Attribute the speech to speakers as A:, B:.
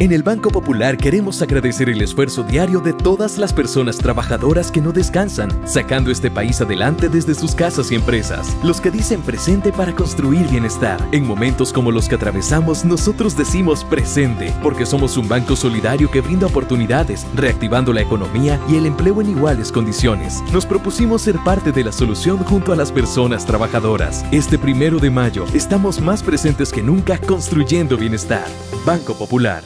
A: En el Banco Popular queremos agradecer el esfuerzo diario de todas las personas trabajadoras que no descansan, sacando este país adelante desde sus casas y empresas. Los que dicen presente para construir bienestar. En momentos como los que atravesamos, nosotros decimos presente, porque somos un banco solidario que brinda oportunidades, reactivando la economía y el empleo en iguales condiciones. Nos propusimos ser parte de la solución junto a las personas trabajadoras. Este primero de mayo estamos más presentes que nunca construyendo bienestar. Banco Popular.